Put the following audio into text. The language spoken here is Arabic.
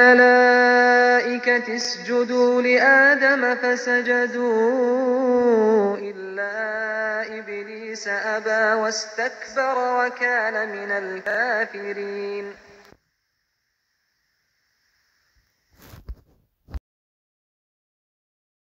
الملائكة اسجدوا لآدم فسجدوا إلا إبليس أبى واستكبر وكان من الكافرين.